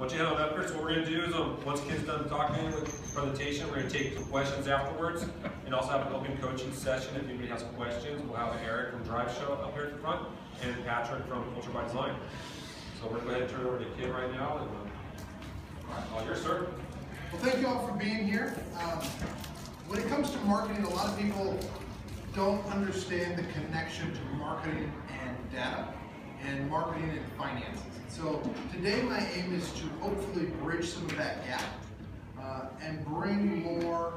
Once you up here, so what we're gonna do is, um, once Ken's done talking with the presentation, we're gonna take some questions afterwards, and also have an open coaching session if anybody has questions. We'll have Eric from Drive Show up here at the front, and Patrick from Culture by Design. So we're gonna go ahead and turn it over to Ken right now, and, uh, all yours, sir. Well, thank you all for being here. Um, when it comes to marketing, a lot of people don't understand the connection to marketing and data and marketing and finances. So today my aim is to hopefully bridge some of that gap uh, and bring more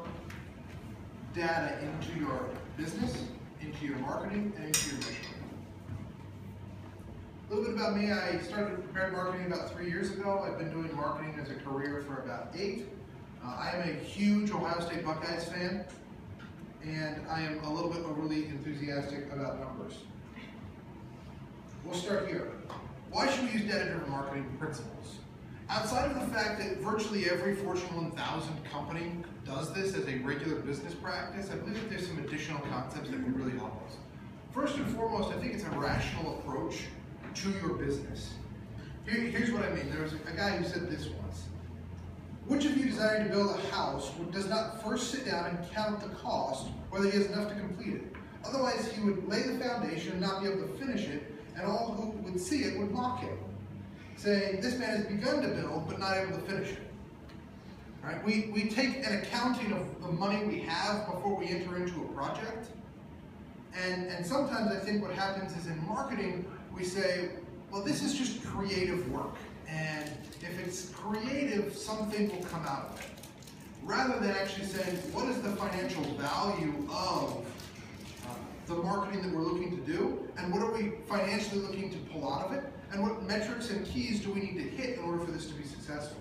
data into your business, into your marketing, and into your mission. A little bit about me, I started prepared marketing about three years ago. I've been doing marketing as a career for about eight. Uh, I am a huge Ohio State Buckeyes fan, and I am a little bit overly enthusiastic about numbers. We'll start here. Why should we use data-driven marketing principles? Outside of the fact that virtually every Fortune 1000 company does this as a regular business practice, I believe that there's some additional concepts that would really help us. First and foremost, I think it's a rational approach to your business. Here, here's what I mean. There was a guy who said this once. Which of you desiring to build a house does not first sit down and count the cost, whether he has enough to complete it? Otherwise, he would lay the foundation and not be able to finish it, and all who would see it would mock him, saying, This man has begun to build, but not able to finish it. Right? We, we take an accounting of the money we have before we enter into a project. And, and sometimes I think what happens is in marketing, we say, well, this is just creative work. And if it's creative, something will come out of it. Rather than actually saying, what is the financial value of the marketing that we're looking to do, and what are we financially looking to pull out of it, and what metrics and keys do we need to hit in order for this to be successful.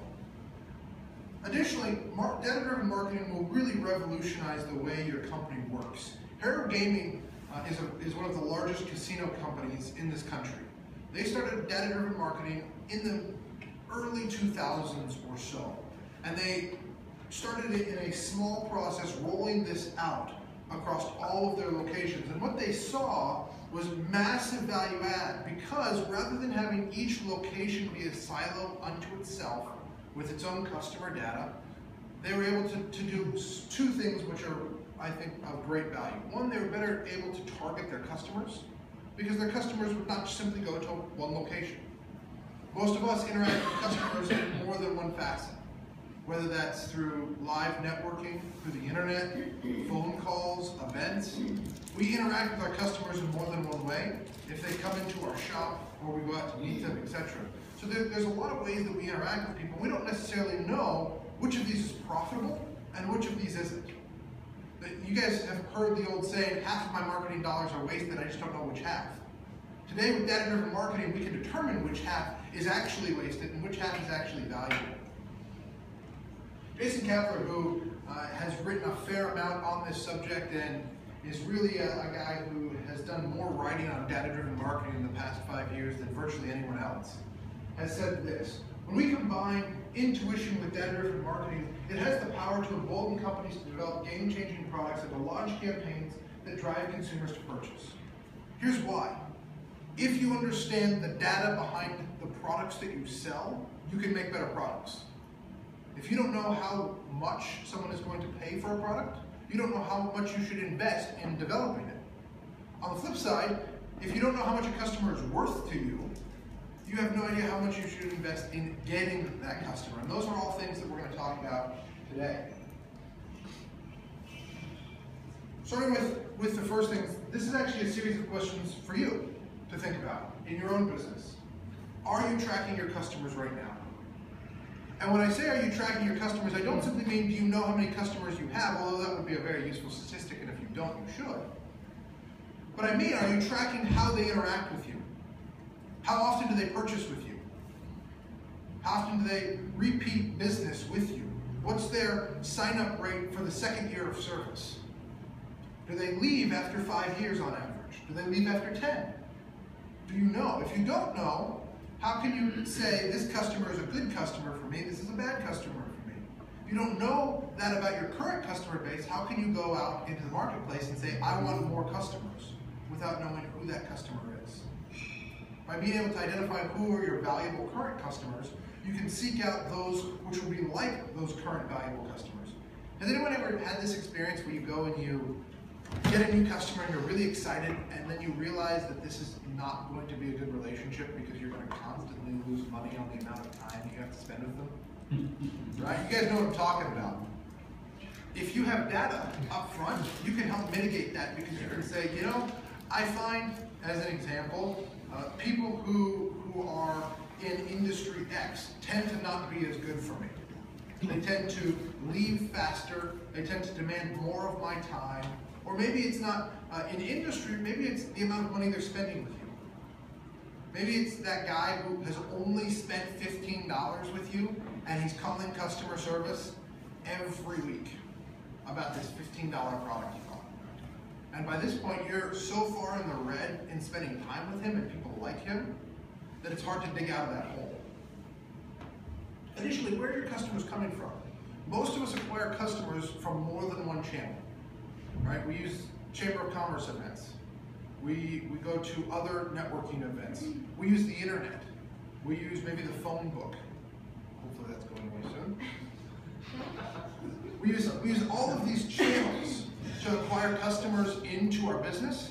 Additionally, data-driven marketing will really revolutionize the way your company works. Harrah Gaming uh, is, a, is one of the largest casino companies in this country. They started data-driven marketing in the early 2000s or so. And they started it in a small process, rolling this out across all of their locations. And what they saw was massive value add because rather than having each location be a silo unto itself with its own customer data, they were able to, to do two things which are, I think, of great value. One, they were better able to target their customers because their customers would not simply go to one location. Most of us interact with customers in more than one facet, whether that's through live networking, through the internet, phone calls, events. We interact with our customers in more than one way. If they come into our shop or we go out to meet them, etc. So there, there's a lot of ways that we interact with people. We don't necessarily know which of these is profitable and which of these isn't. You guys have heard the old saying, half of my marketing dollars are wasted, I just don't know which half. Today with data-driven marketing, we can determine which half is actually wasted and which half is actually valuable. Jason Kapler, who uh, has written a fair amount on this subject and is really a, a guy who has done more writing on data-driven marketing in the past five years than virtually anyone else, has said this. When we combine intuition with data-driven marketing, it has the power to embolden companies to develop game-changing products and to launch campaigns that drive consumers to purchase. Here's why. If you understand the data behind the products that you sell, you can make better products. If you don't know how much someone is going to pay for a product, you don't know how much you should invest in developing it. On the flip side, if you don't know how much a customer is worth to you, you have no idea how much you should invest in getting that customer. And those are all things that we're going to talk about today. Starting with, with the first thing, this is actually a series of questions for you to think about in your own business. Are you tracking your customers right now? And when I say are you tracking your customers, I don't simply mean do you know how many customers you have, although that would be a very useful statistic, and if you don't, you should. But I mean, are you tracking how they interact with you? How often do they purchase with you? How often do they repeat business with you? What's their sign-up rate for the second year of service? Do they leave after five years on average? Do they leave after 10? Do you know? If you don't know, how can you say this customer is a good customer for me, this is a bad customer for me? If you don't know that about your current customer base, how can you go out into the marketplace and say, I want more customers, without knowing who that customer is? By being able to identify who are your valuable current customers, you can seek out those which will be like those current valuable customers. Has anyone ever had this experience where you go and you get a new customer and you're really excited and then you realize that this is not going to be a good relationship because you're going to constantly lose money on the amount of time you have to spend with them? right? You guys know what I'm talking about. If you have data up front, you can help mitigate that because you can say, you know, I find, as an example, uh, people who, who are in industry X tend to not be as good for me. They tend to leave faster, they tend to demand more of my time, or maybe it's not uh, in industry, maybe it's the amount of money they're spending with you. Maybe it's that guy who has only spent $15 with you and he's calling customer service every week about this $15 product you bought. And by this point, you're so far in the red in spending time with him and people like him that it's hard to dig out of that hole. Initially, where are your customers coming from? Most of us acquire customers from more than one channel, right? We use Chamber of Commerce events. We, we go to other networking events. We use the internet. We use maybe the phone book. Hopefully that's going away soon. We use, we use all of these channels to acquire customers into our business,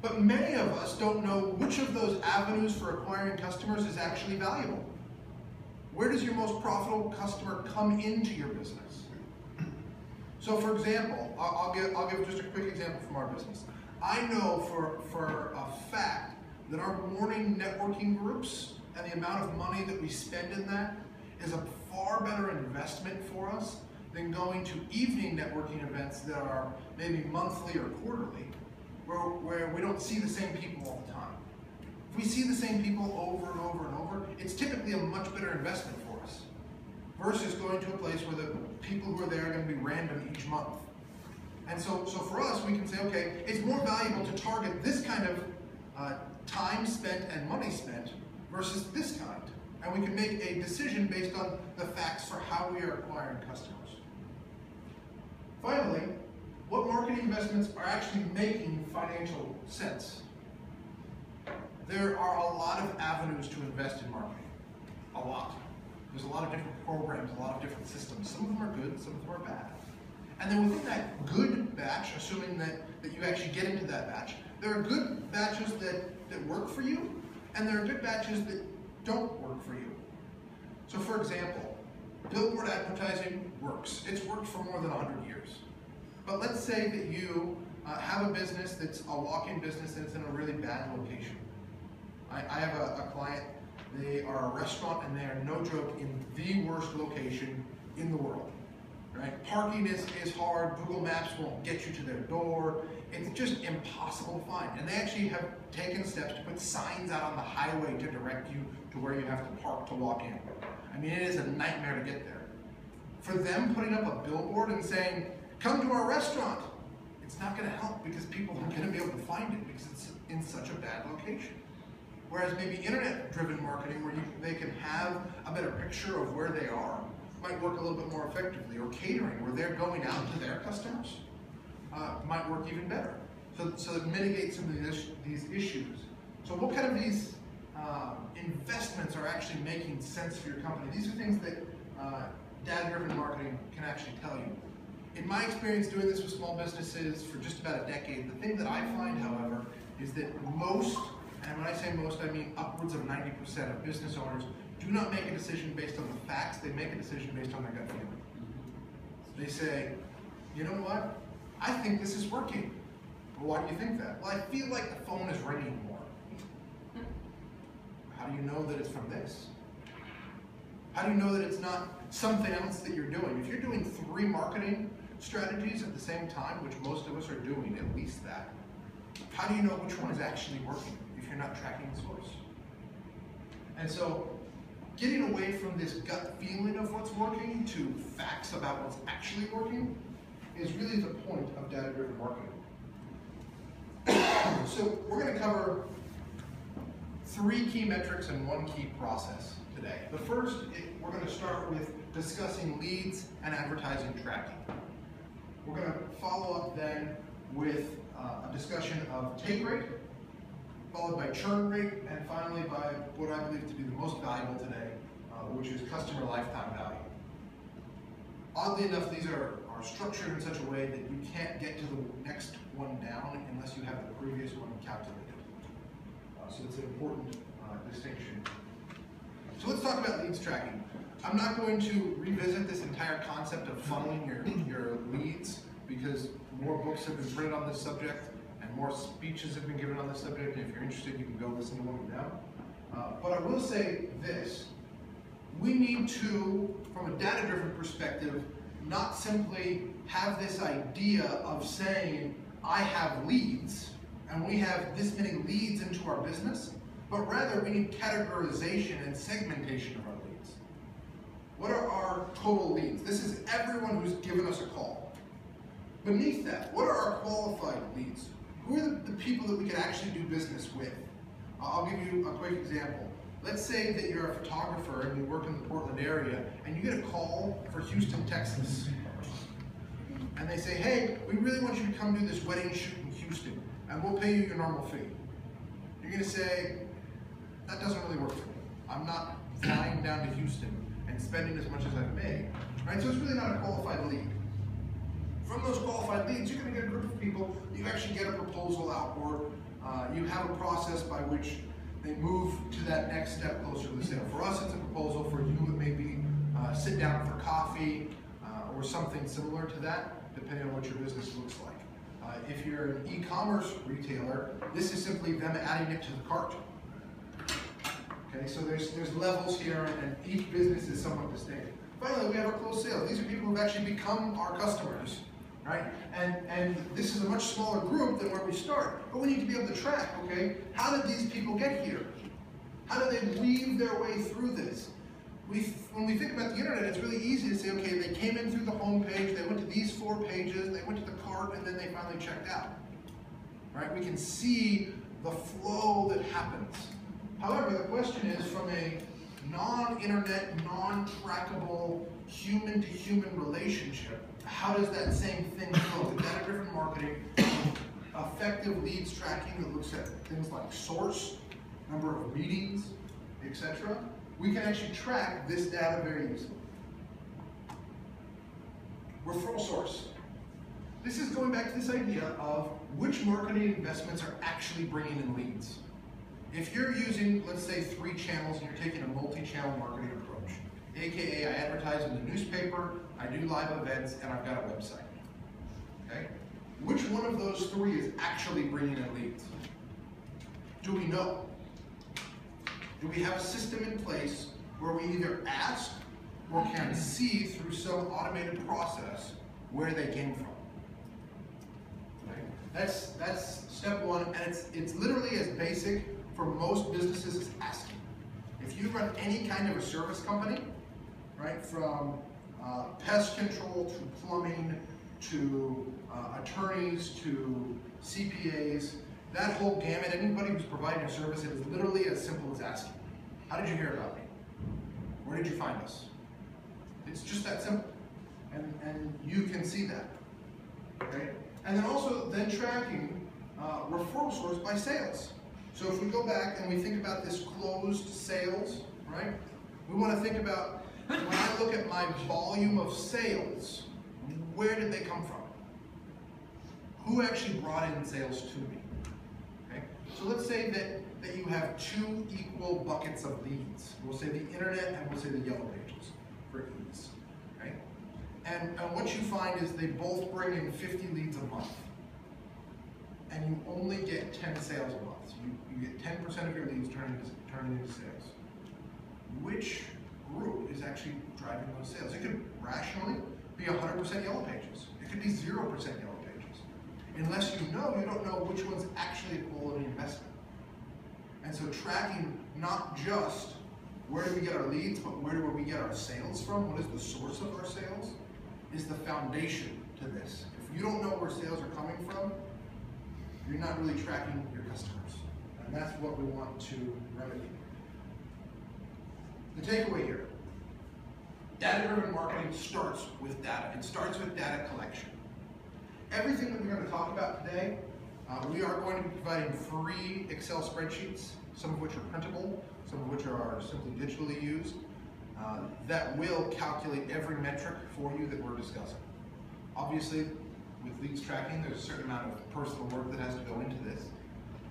but many of us don't know which of those avenues for acquiring customers is actually valuable. Where does your most profitable customer come into your business? So for example, I'll, give, I'll give just a quick example from our business. I know for, for a fact that our morning networking groups and the amount of money that we spend in that is a far better investment for us than going to evening networking events that are maybe monthly or quarterly, where, where we don't see the same people all the time. If we see the same people over and over and over, it's typically a much better investment for us versus going to a place where the people who are there are going to be random each month. And so, so for us, we can say, okay, it's more valuable to target this kind of uh, time spent and money spent versus this kind. And we can make a decision based on the facts for how we are acquiring customers. Finally, what marketing investments are actually making financial sense? There are a lot of avenues to invest in marketing. A lot. There's a lot of different programs, a lot of different systems. Some of them are good, some of them are bad. And then within that good batch, assuming that, that you actually get into that batch, there are good batches that, that work for you, and there are good batches that don't work for you. So for example, billboard advertising works. It's worked for more than 100 years. But let's say that you uh, have a business that's a walk-in business and it's in a really bad location. I, I have a, a client, they are a restaurant and they are no joke in the worst location in the world. Right? Parking is, is hard, Google Maps won't get you to their door, it's just impossible to find. And they actually have taken steps to put signs out on the highway to direct you to where you have to park to walk in. I mean, it is a nightmare to get there. For them putting up a billboard and saying, come to our restaurant, it's not gonna help because people aren't gonna be able to find it because it's in such a bad location. Whereas maybe internet-driven marketing where you, they can have a better picture of where they are might work a little bit more effectively. Or catering where they're going out to their customers uh, might work even better. So, so it mitigates some of these, these issues. So what kind of these uh, investments are actually making sense for your company? These are things that uh, data-driven marketing can actually tell you. In my experience doing this with small businesses for just about a decade, the thing that I find, however, is that most and when I say most, I mean upwards of 90% of business owners do not make a decision based on the facts, they make a decision based on their gut feeling. Mm-hmm. They say, you know what? I think this is working. Well, why do you think that? Well, I feel like the phone is ringing more. How do you know that it's from this? How do you know that it's not something else that you're doing? If you're doing three marketing strategies at the same time, which most of us are doing, at least that, how do you know which one is actually working? If you're not tracking the source. And so getting away from this gut feeling of what's working to facts about what's actually working is really the point of data-driven marketing. so we're going to cover three key metrics and one key process today. The first, we're going to start with discussing leads and advertising tracking. We're going to follow up then with uh, a discussion of take rate followed by churn rate, and finally by what I believe to be the most valuable today, uh, which is customer lifetime value. Oddly enough, these are, are structured in such a way that you can't get to the next one down unless you have the previous one calculated. Uh, so it's an important uh, distinction. So let's talk about leads tracking. I'm not going to revisit this entire concept of funneling your, your leads because more books have been printed on this subject and more speeches have been given on this subject. And if you're interested, you can go listen to one now. Uh, but I will say this. We need to, from a data-driven perspective, not simply have this idea of saying, I have leads, and we have this many leads into our business, but rather we need categorization and segmentation of our leads. What are our total leads? This is everyone who's given us a call. Beneath that, what are our qualified leads? Who are the, the people that we can actually do business with? I'll give you a quick example. Let's say that you're a photographer and you work in the Portland area and you get a call for Houston, Texas. And they say, hey, we really want you to come do this wedding shoot in Houston and we'll pay you your normal fee. You're gonna say, that doesn't really work for me. I'm not flying down to Houston and spending as much as I've made. Right? So it's really not a qualified lead. From those qualified leads, you're gonna get a group of people, you actually get a proposal out or uh, you have a process by which they move to that next step closer to the sale. For us, it's a proposal. For you, it may be uh, sit down for coffee uh, or something similar to that, depending on what your business looks like. Uh, if you're an e-commerce retailer, this is simply them adding it to the cart. Okay, so there's there's levels here, and each business is somewhat distinct. Finally, we have our closed sale. These are people who've actually become our customers, right? And and this is a much smaller group than where we start. But we need to be able to track, okay? How did these people get here? How do they weave their way through this? We, when we think about the internet, it's really easy to say, okay, they came in through the home page, they went to these four pages, they went to the cart, and then they finally checked out. Right? We can see the flow that happens. However, the question is from a non-internet, non-trackable, human-to-human relationship, how does that same thing? The data-driven marketing, effective leads tracking that looks at things like source, number of meetings, etc. We can actually track this data very easily. Referral source. This is going back to this idea of which marketing investments are actually bringing in leads. If you're using, let's say, three channels and you're taking a multi-channel marketing approach, aka I advertise in the newspaper, I do live events, and I've got a website. Okay? Which one of those three is actually bringing in leads? Do we know? Do we have a system in place where we either ask or can see through some automated process where they came from? Okay? That's that's step one, and it's it's literally as basic for most businesses as asking. If you run any kind of a service company, right, from uh, pest control to plumbing to uh, attorneys to CPAs, that whole gamut, anybody who's providing a service, it is literally as simple as asking, how did you hear about me? Where did you find us? It's just that simple. And, and you can see that. Okay? And then also then tracking uh, referral source by sales. So if we go back and we think about this closed sales, right? We want to think about when I look at my volume of sales, where did they come from? Who actually brought in sales to me? Okay? So let's say that, that you have two equal buckets of leads. We'll say the internet and we'll say the yellow pages for ease. Okay? And, and what you find is they both bring in 50 leads a month. And you only get 10 sales a month. So you, you get 10% of your leads turned into, into sales. Which group is actually driving those sales? It could rationally be 100% yellow pages. It could be 0% yellow pages. Unless you know, you don't know which one's actually a quality investment. And so tracking not just where do we get our leads, but where do we get our sales from? What is the source of our sales? Is the foundation to this. If you don't know where sales are coming from, you're not really tracking your customers. And that's what we want to remedy. The takeaway here, data-driven marketing starts with data. It starts with data collection. Everything that we're going to talk about today, uh, we are going to be providing free Excel spreadsheets, some of which are printable, some of which are simply digitally used. Uh, that will calculate every metric for you that we're discussing. Obviously, with leads tracking, there's a certain amount of personal work that has to go into this.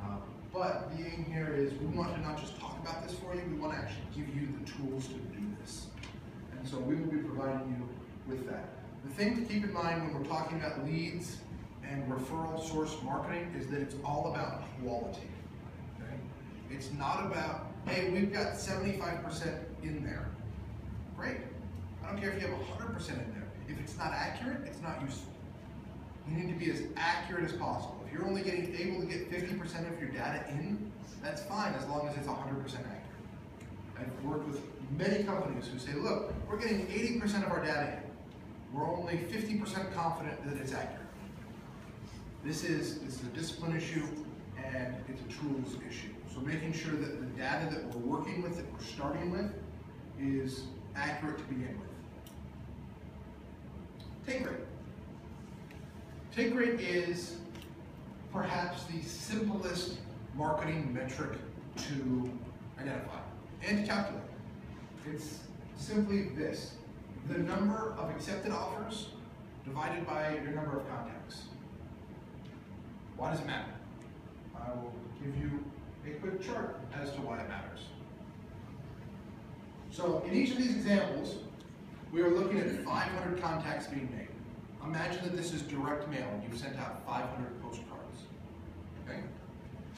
Uh, But being here is, we want to not just talk about this for you, we want to actually give you the tools to do this. And so we will be providing you with that. The thing to keep in mind when we're talking about leads and referral source marketing is that it's all about quality. okay? It's not about, hey, we've got seventy-five percent in there. Great. I don't care if you have hundred percent in there. If it's not accurate, it's not useful. You need to be as accurate as possible. You're only getting able to get fifty percent of your data in, that's fine as long as it's hundred percent accurate. I've worked with many companies who say, look, we're getting eighty percent of our data in. We're only fifty percent confident that it's accurate. This is, this is a discipline issue and it's a tools issue. So making sure that the data that we're working with, that we're starting with, is accurate to begin with. Take rate. Take rate is perhaps the simplest marketing metric to identify and to calculate. It's simply this, the number of accepted offers divided by your number of contacts. Why does it matter? I will give you a quick chart as to why it matters. So in each of these examples, we are looking at 500 contacts being made. Imagine that this is direct mail and you've sent out 500 postcards.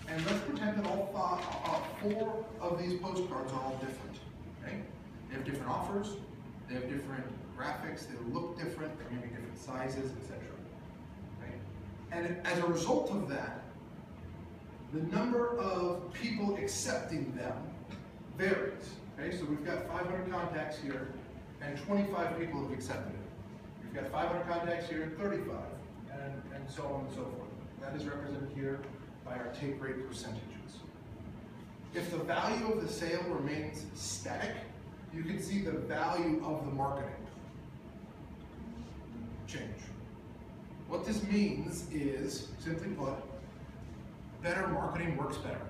And let's pretend that all five, uh, four of these postcards are all different. Okay? They have different offers, they have different graphics, they look different, they're maybe different sizes, etc. Okay? And as a result of that, the number of people accepting them varies. Okay, so we've got 500 contacts here, and 25 people have accepted it. We've got 500 contacts here, and 35, and, and so on and so forth. That is represented here by our take rate percentages. If the value of the sale remains static, you can see the value of the marketing change. What this means is, simply put, better marketing works better.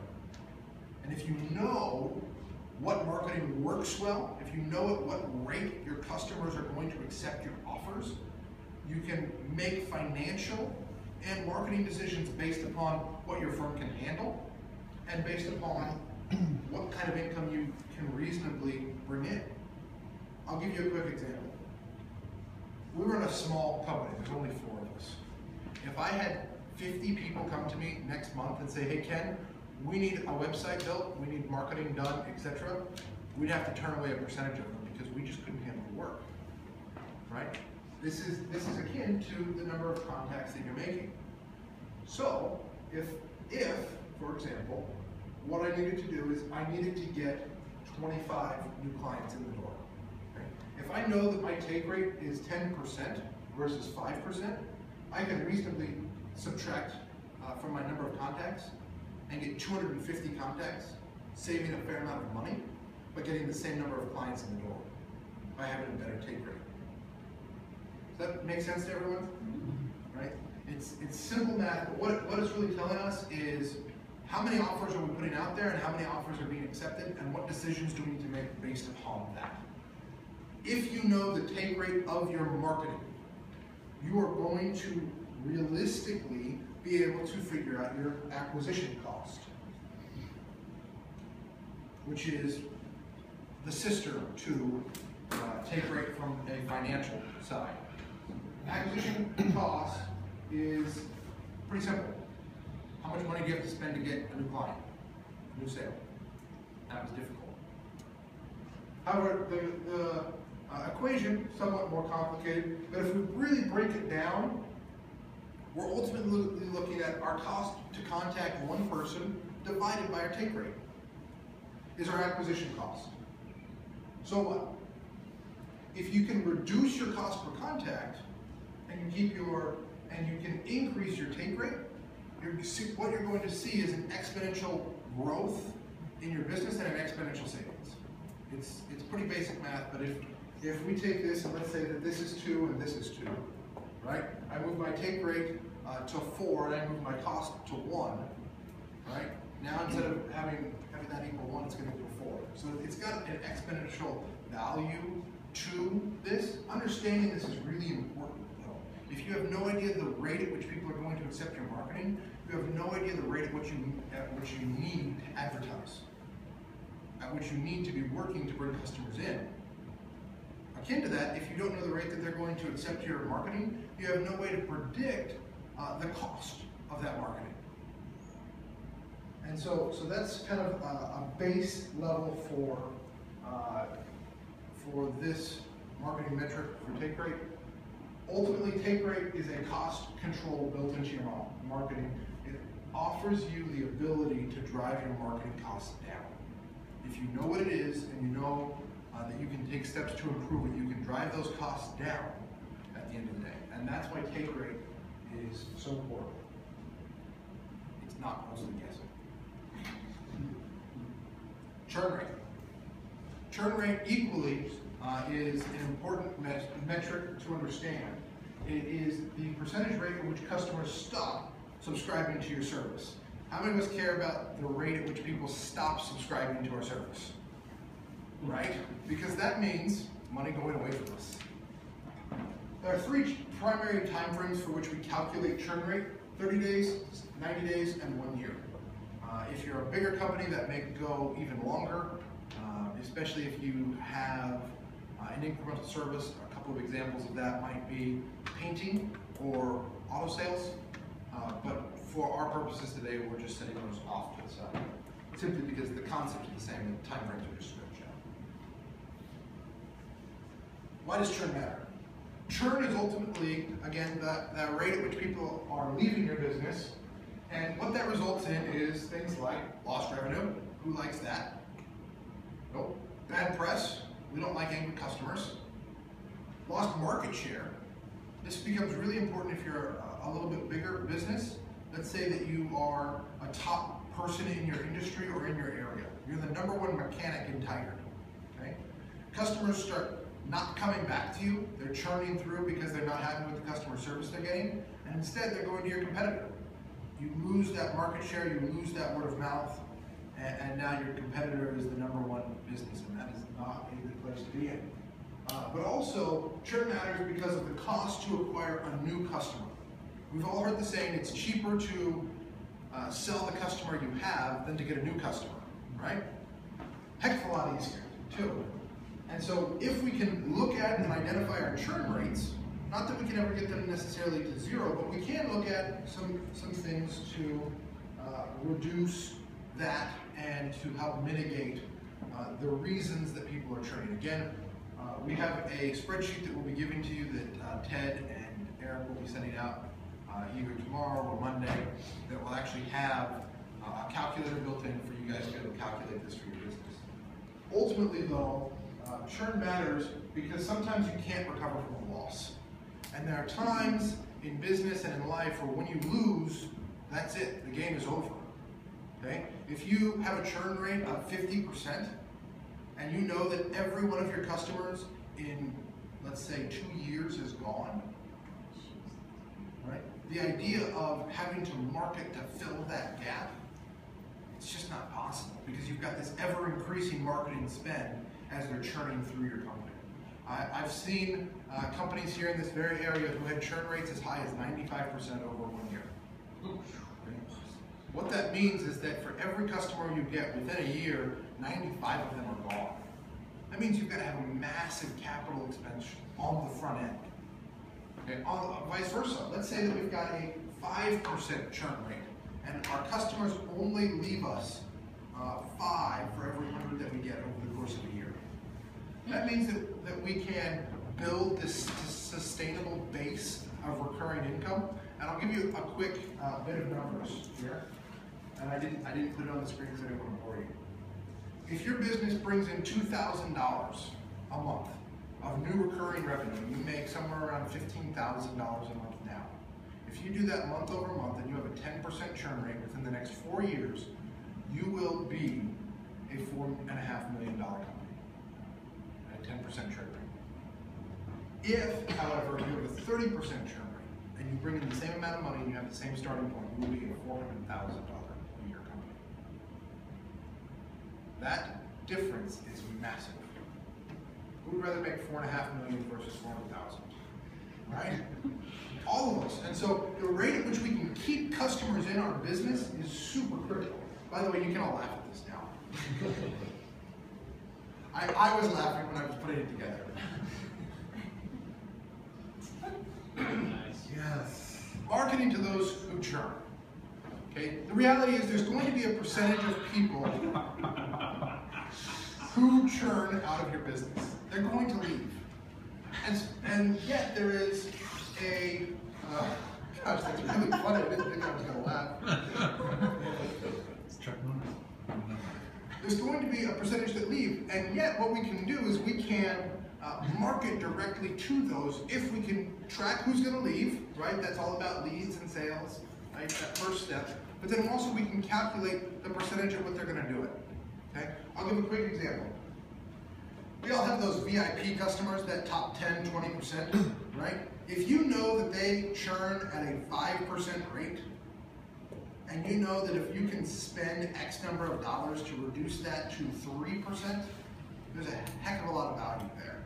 And if you know what marketing works well, if you know at what rate your customers are going to accept your offers, you can make financial and marketing decisions based upon what your firm can handle and based upon what kind of income you can reasonably bring in. I'll give you a quick example. We run a small company, there's only four of us. If I had 50 people come to me next month and say, hey Ken, we need a website built, we need marketing done, etc., we'd have to turn away a percentage of them because we just couldn't handle the work. Right? This is this is akin to the number of contacts that you're making. So, if if, for example, what I needed to do is I needed to get 25 new clients in the door. Okay? If I know that my take rate is 10% versus 5%, I can reasonably subtract uh, from my number of contacts and get 250 contacts, saving a fair amount of money, but getting the same number of clients in the door by having a better take rate. Does that make sense to everyone? Right? It's it's simple math, but what, what it's really telling us is how many offers are we putting out there and how many offers are being accepted and what decisions do we need to make based upon that. If you know the take rate of your marketing, you are going to realistically be able to figure out your acquisition cost, which is the sister to uh, take rate from a financial side. Acquisition cost is pretty simple. How much money do you have to spend to get a new client, a new sale? That was difficult. However, the, the uh, equation somewhat more complicated, but if we really break it down, we're ultimately looking at our cost to contact one person divided by our take rate is our acquisition cost. So what? If you can reduce your cost per contact and you keep your and you can increase your take rate, you're, what you're going to see is an exponential growth in your business and an exponential savings. It's it's pretty basic math, but if if we take this and let's say that this is two and this is two, right? I move my take rate uh, to four and I move my cost to one, right? Now instead of having having that equal one, it's going to equal four. So it's got an exponential value to this. Understanding this is really important. If you have no idea the rate at which people are going to accept your marketing, you have no idea the rate at which you, at which you need to advertise, at which you need to be working to bring customers in. Akin to that, if you don't know the rate that they're going to accept your marketing, you have no way to predict uh, the cost of that marketing. And so, so that's kind of a, a base level for, uh, for this marketing metric for take rate. Ultimately, take rate is a cost control built into your marketing. It offers you the ability to drive your marketing costs down. If you know what it is and you know uh, that you can take steps to improve it, you can drive those costs down at the end of the day. And that's why take rate is so important. It's not mostly guessing. Churn rate. Churn rate equally uh, is an important met metric to understand. It is the percentage rate at which customers stop subscribing to your service. How many of us care about the rate at which people stop subscribing to our service? Right? Because that means money going away from us. There are three primary timeframes for which we calculate churn rate, 30 days, 90 days, and one year. Uh, if you're a bigger company, that may go even longer, uh, especially if you have an incremental service. A couple of examples of that might be painting or auto sales. Uh, but for our purposes today, we're just setting those off to the side, simply because the concept is the same, the time frames are just switched out. Why does churn matter? Churn is ultimately, again, the, the rate at which people are leaving your business and what that results in is things like lost revenue. Who likes that? Nope. Bad press. We don't like angry customers. Lost market share. This becomes really important if you're a, little bit bigger business. Let's say that you are a top person in your industry or in your area. You're the number one mechanic in Tigard. Okay? Customers start not coming back to you. They're churning through because they're not happy with the customer service they're getting. And instead, they're going to your competitor you lose that market share, you lose that word of mouth, and, and, now your competitor is the number one business, and that is not a good place to be in. Uh, but also, churn matters because of the cost to acquire a new customer. We've all heard the saying, it's cheaper to uh, sell the customer you have than to get a new customer, right? Heck of a lot easier, too. And so if we can look at and identify our churn rates, not that we can ever get them necessarily to zero, but we can look at some, some things to uh, reduce that and to help mitigate uh, the reasons that people are churning. Again, uh, we have a spreadsheet that we'll be giving to you that uh, Ted and Eric will be sending out uh, either tomorrow or Monday that will actually have uh, a calculator built in for you guys to be able to calculate this for your business. Ultimately though, churn matters because sometimes you can't recover from a loss. And there are times in business and in life where when you lose, that's it, the game is over. Okay? If you have a churn rate of 50%, and you know that every one of your customers in, let's say, two years is gone, right? The idea of having to market to fill that gap, it's just not possible because you've got this ever increasing marketing spend as they're churning through your company. I, have seen uh, companies here in this very area who had churn rates as high as 95% over one year. What that means is that for every customer you get within a year, 95 of them are gone. That means you've got to have a massive capital expense on the front end. Okay, on, vice versa. Let's say that we've got a 5% churn rate, and our customers only leave us uh, five for every 100 that we get over the course of a year. That means that, that we can build this, this sustainable base of recurring income. And I'll give you a quick uh, bit of numbers here. And I didn't, I didn't put it on the screen because I didn't want to bore you. If your business brings in $2,000 a month of new recurring revenue, you make somewhere around $15,000 a month now. If you do that month over month and you have a 10% churn rate within the next four years, you will be a $4.5 million company. at 10% churn rate. If, however, you have a 30% churn rate and you bring in the same amount of money and you have the same starting point, you will be a $400,000 a year company. That difference is massive. Who would rather make four and a half million versus four hundred thousand? Right? All of us. And so the rate at which we can keep customers in our business is super critical. By the way, you can all laugh at this now. I, I was laughing when I was putting it together. Yes. Marketing to those who churn. Okay, the reality is there's going to be a percentage of people who churn out of your business. They're going to leave. And, and yet there is a, uh, gosh, that's really funny. I didn't think I was going to laugh. There's going to be a percentage that leave, and yet what we can do is we can uh, market directly to those if we can track who's going to leave, right? That's all about leads and sales, right? That first step. But then also we can calculate the percentage of what they're going to do it. Okay? I'll give a quick example. We all have those VIP customers, that top 10, 20%, right? If you know that they churn at a 5% rate, and you know that if you can spend X number of dollars to reduce that to 3%, there's a heck of a lot of value there.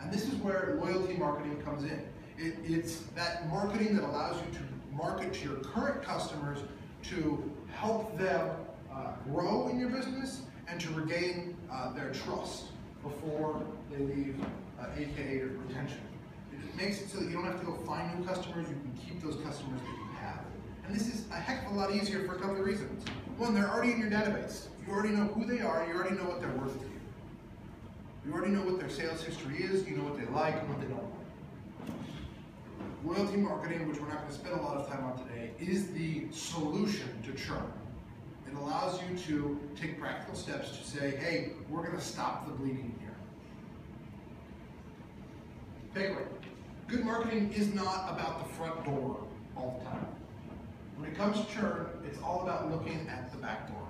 And this is where loyalty marketing comes in. It, it's that marketing that allows you to market to your current customers to help them uh, grow in your business and to regain uh, their trust before they leave, uh, aka retention. It makes it so that you don't have to go find new customers, you can keep those customers that you have. And this is a heck of a lot easier for a couple of reasons. One, they're already in your database. You already know who they are, you already know what they're worth to you. You already know what their sales history is, you know what they like and what they don't like. Loyalty marketing, which we're not going to spend a lot of time on today, is the solution to churn. It allows you to take practical steps to say, hey, we're going to stop the bleeding here. Takeaway. Good marketing is not about the front door all the time. When it comes to churn, it's all about looking at the back door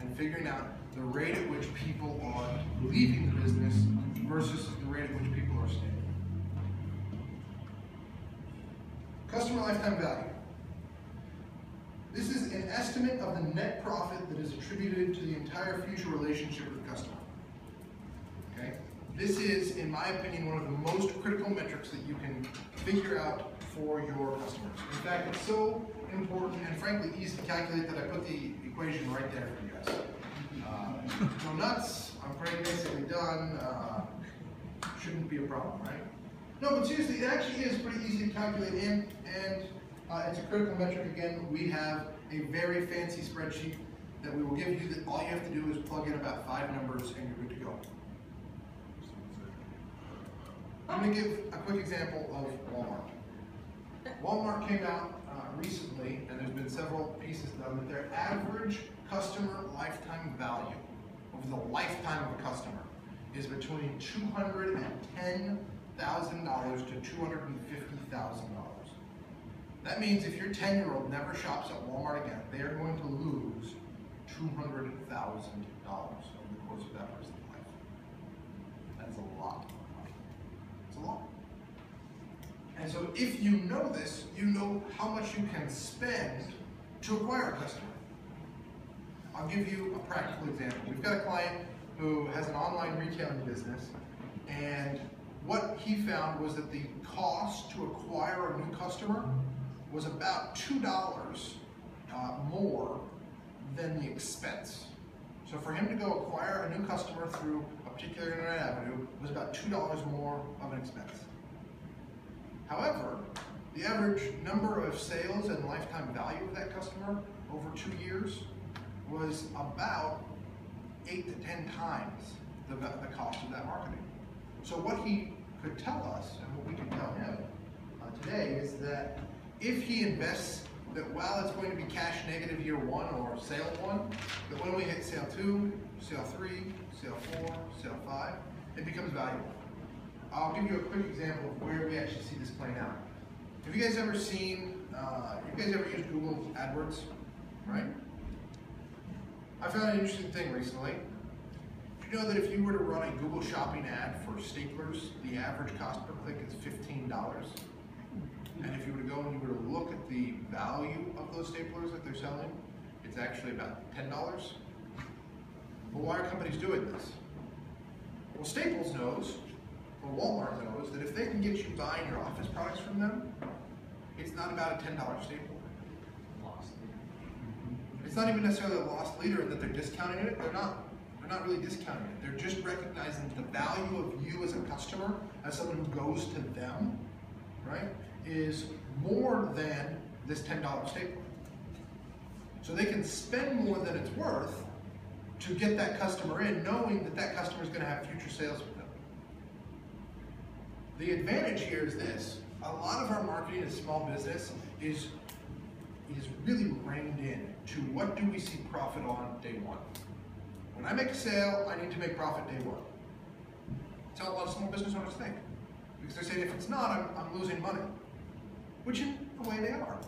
and figuring out the rate at which people are leaving the business versus the rate at which people are staying. Customer lifetime value. Estimate of the net profit that is attributed to the entire future relationship with the customer. Okay? This is, in my opinion, one of the most critical metrics that you can figure out for your customers. In fact, it's so important and frankly easy to calculate that I put the equation right there for you guys. Uh, no nuts, I'm pretty basically done, uh, shouldn't be a problem, right? No, but seriously, it actually is pretty easy to calculate and, and uh, it's a critical metric. Again, we have a very fancy spreadsheet that we will give you that all you have to do is plug in about five numbers and you're good to go. I'm going to give a quick example of Walmart. Walmart came out uh, recently, and there's been several pieces done, that their average customer lifetime value over the lifetime of a customer is between $210,000 to $250,000. That means if your 10 year old never shops at Walmart again, they are going to lose $200,000 over the course of that person's life. That's a lot of money. It's a lot. And so if you know this, you know how much you can spend to acquire a customer. I'll give you a practical example. We've got a client who has an online retailing business, and what he found was that the cost to acquire a new customer was about $2 uh, more than the expense. So for him to go acquire a new customer through a particular internet avenue was about $2 more of an expense. However, the average number of sales and lifetime value of that customer over two years was about eight to 10 times the, the cost of that marketing. So what he could tell us, and what we can tell him uh, today, is that if he invests, that while it's going to be cash negative year one or sale one, that when we hit sale two, sale three, sale four, sale five, it becomes valuable. I'll give you a quick example of where we actually see this playing out. Have you guys ever seen, uh, you guys ever used Google AdWords? Right? I found an interesting thing recently. Did you know that if you were to run a Google shopping ad for staplers, the average cost per click is $15? And if you were to go and you were to look at the value of those staplers that they're selling, it's actually about $10. But why are companies doing this? Well, Staples knows, or Walmart knows, that if they can get you buying your office products from them, it's not about a ten dollar staple. It's not even necessarily a loss leader in that they're discounting it. They're not. They're not really discounting it. They're just recognizing the value of you as a customer, as someone who goes to them, right, is more than this ten dollar staple. So they can spend more than it's worth to get that customer in, knowing that that customer is going to have future sales with them. The advantage here is this: a lot of our marketing as small business is is really reined in to what do we see profit on day one. When I make a sale, I need to make profit day one. That's how a lot of small business owners think. Because they're saying if it's not, I'm, I'm losing money. Which in a way they are.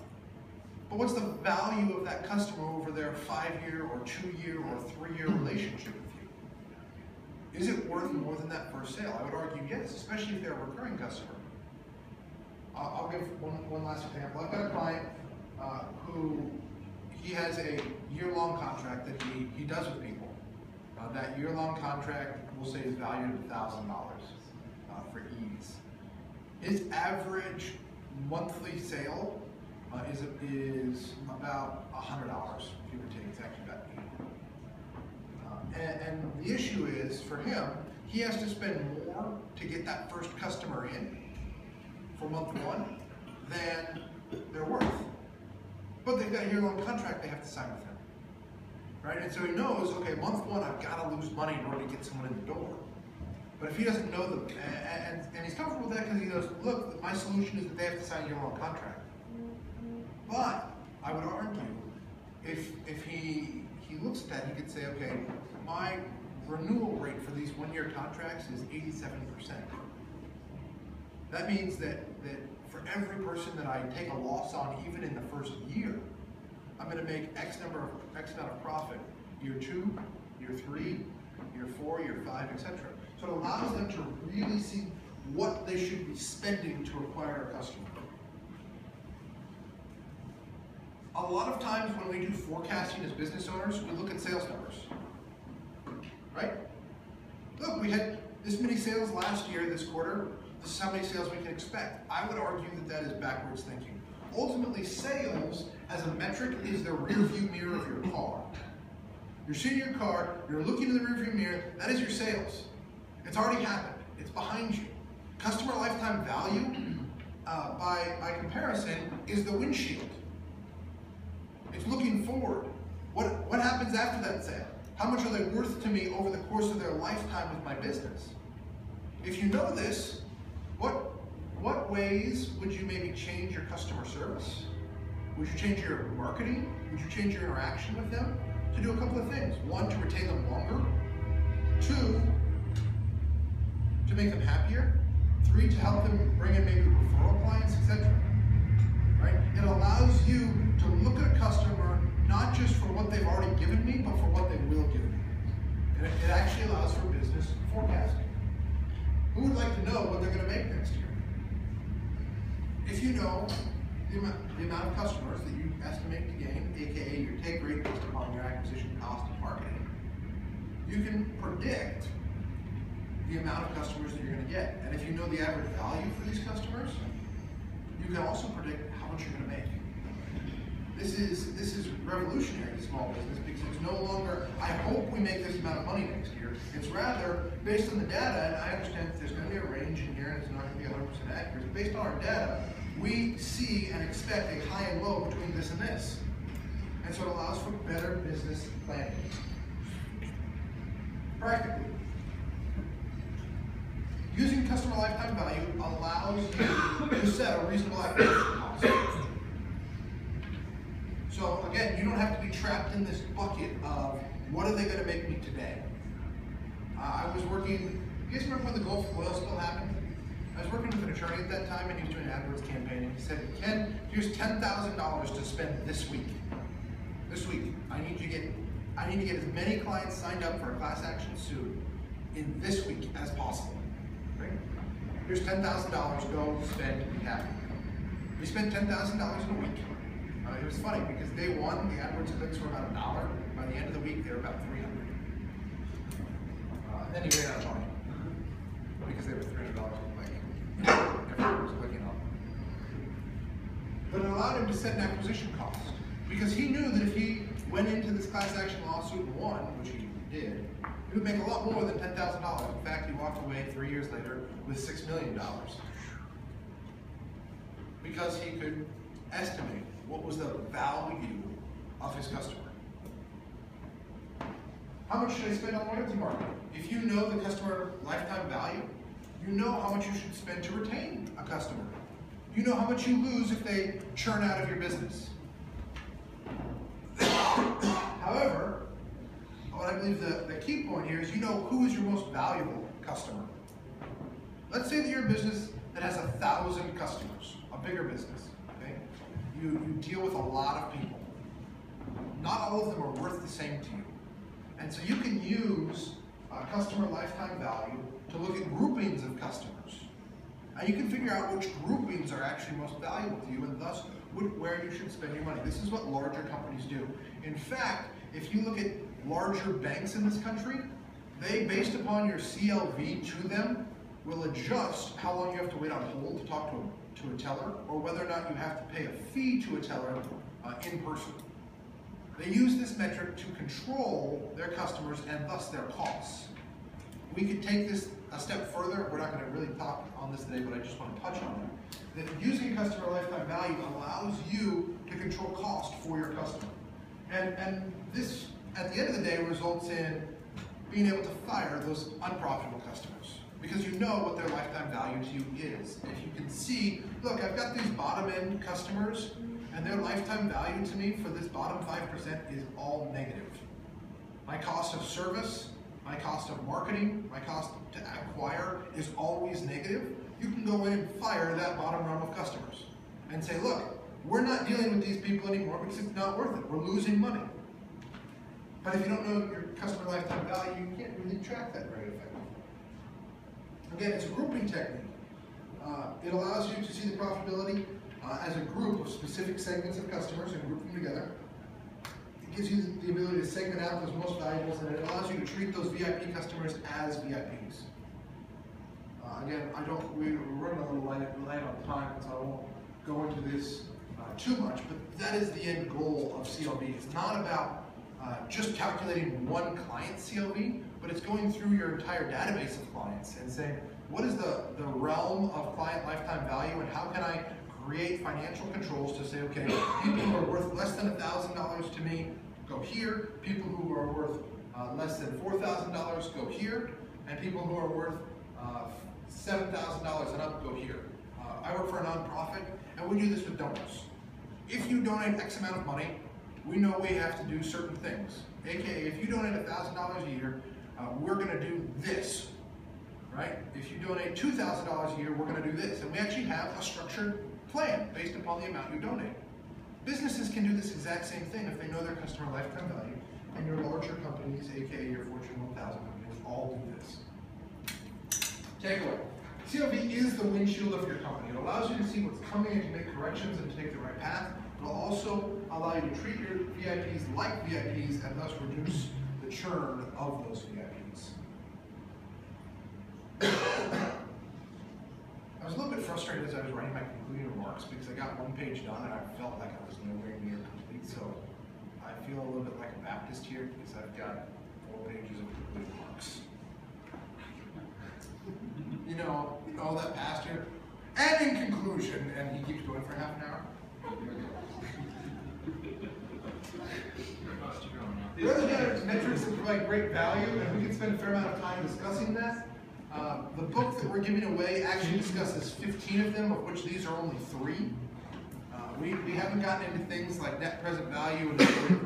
But what's the value of that customer over their five-year or two-year or three-year relationship with you? Is it worth more than that first sale? I would argue yes, especially if they're a recurring customer. I'll, give one, one last example. I've got a client uh, who he has a year-long contract that he, he does with people. Uh, that year-long contract, we'll say, is valued at $1,000 uh, for ease. His average monthly sale uh, is, is about $100, give or take. It's actually about 80 uh, and, and the issue is, for him, he has to spend more to get that first customer in for month one than they're worth. But they've got a year-long contract they have to sign with him. Right? And so he knows, okay, month one, I've got to lose money in order to get someone in the door. But if he doesn't know them, and, and he's comfortable with that because he goes, look, my solution is that they have to sign a year-long contract. But I would argue, if if he he looks at that, he could say, okay, my renewal rate for these one-year contracts is 87%. That means that that for every person that I take a loss on, even in the first year, I'm going to make X number of X amount of profit year two, year three, year four, year five, etc. So it allows them to really see what they should be spending to acquire a customer. A lot of times when we do forecasting as business owners, we look at sales numbers. Right? Look, we had this many sales last year, this quarter. This is how many sales we can expect. I would argue that that is backwards thinking. Ultimately, sales as a metric is the rearview mirror of your car. You're sitting in your car, you're looking in the rearview mirror, that is your sales. It's already happened. It's behind you. Customer lifetime value, uh, by, by comparison, is the windshield. It's looking forward. What, what happens after that sale? How much are they worth to me over the course of their lifetime with my business? If you know this, what, what ways would you maybe change your customer service? Would you change your marketing? Would you change your interaction with them? To do a couple of things. One, to retain them longer. Two, to make them happier. Three, to help them bring in maybe referral clients, etc. Right? It allows you to look at a customer not just for what they've already given me, but for what they will give me. And it, it actually allows for business forecasting. Who would like to know what they're going to make next year? If you know the amount, the amount of customers that you estimate to gain, aka your take rate based upon your acquisition cost of marketing, you can predict the amount of customers that you're going to get. And if you know the average value for these customers, you can also predict how much you're going to make. This is this is revolutionary to small business because it's no longer I hope we make this amount of money next year. It's rather based on the data, and I understand that there's going to be a range in here, and it's not going to be 100% accurate. But based on our data, we see and expect a high and low between this and this, and so it allows for better business planning. Practically, using customer lifetime value allows you to set a reasonable acquisition cost. So again, you don't have to be trapped in this bucket of what are they going to make me today. Uh, I was working. You guys remember when the Gulf oil spill happened? I was working with an attorney at that time, and he was doing an AdWords campaign. And he said, "Ken, here's ten thousand dollars to spend this week. This week, I need you to get. I need to get as many clients signed up for a class action suit in this week as possible. Here's $10,000, go spend and be happy. You spent $10,000 in a week. Uh, it was funny because day one, the AdWords clicks were about a dollar. By the end of the week, they were about 300 uh, Then he ran out of money because they were $300 a week. Everyone was clicking up. But it allowed him to set an acquisition cost because he knew that if he went into this class action lawsuit and won, which he did, he would make a lot more than ten thousand dollars. In fact, he walked away three years later with six million dollars because he could estimate what was the value of his customer. How much should I spend on loyalty marketing? If you know the customer lifetime value, you know how much you should spend to retain a customer. You know how much you lose if they churn out of your business. However, what I believe the, the key point here is you know who is your most valuable customer. Let's say that you're a business that has a thousand customers, a bigger business. Okay? You, you deal with a lot of people. Not all of them are worth the same to you. And so you can use uh, customer lifetime value to look at groupings of customers. And you can figure out which groupings are actually most valuable to you and thus where you should spend your money. This is what larger companies do. In fact, if you look at larger banks in this country, they, based upon your CLV to them, will adjust how long you have to wait on hold to talk to a, to a teller or whether or not you have to pay a fee to a teller uh, in person. They use this metric to control their customers and thus their costs. We could take this a step further. We're not going to really talk on this today, but I just want to touch on it. That using customer lifetime value allows you to control cost for your customer. And, and this, at the end of the day, results in being able to fire those unprofitable customers because you know what their lifetime value to you is. If you can see, look, I've got these bottom end customers and their lifetime value to me for this bottom 5% is all negative. My cost of service, my cost of marketing, my cost to acquire is always negative. You can go in and fire that bottom rung of customers and say, look, we're not dealing with these people anymore because it's not worth it. We're losing money. But if you don't know your customer lifetime value, you can't really track that very effectively. Again, it's a grouping technique. Uh, it allows you to see the profitability uh, as a group of specific segments of customers and group them together. It gives you the ability to segment out those most valuables and it allows you to treat those VIP customers as VIPs. Uh, again, I don't, we, are running a little light, light on time, so I won't go into this uh, too much, but that is the end goal of CLV. It's not about uh, just calculating one client's CLV, but it's going through your entire database of clients and saying, what is the, the realm of client lifetime value and how can I create financial controls to say, okay, people who are worth less than $1,000 to me go here, people who are worth uh, less than $4,000 go here, and people who are worth uh, $7,000 and up go here. Uh, I work for a nonprofit, and we do this with donors. If you donate X amount of money, we know we have to do certain things. AKA, if you donate $1,000 a year, uh, we're going to do this, right? If you donate $2,000 a year, we're going to do this. And we actually have a structured plan based upon the amount you donate. Businesses can do this exact same thing if they know their customer lifetime value, and your larger companies, aka your Fortune 1000 companies, all do this. Takeaway. CLV is the windshield of your company. It allows you to see what's coming and to make corrections and take the right path. It will also allow you to treat your VIPs like VIPs and thus reduce the churn of those VIPs. I was a little bit frustrated as I was writing my concluding remarks because I got one page done and I felt like I was nowhere near complete. So I feel a little bit like a Baptist here because I've got four pages of concluding remarks. you know, all that pastor. And in conclusion, and he keeps going for half an hour. The other metrics that provide great value, and we can spend a fair amount of time discussing that. Uh, the book that we're giving away actually discusses 15 of them, of which these are only three. Uh, we, we haven't gotten into things like net present value and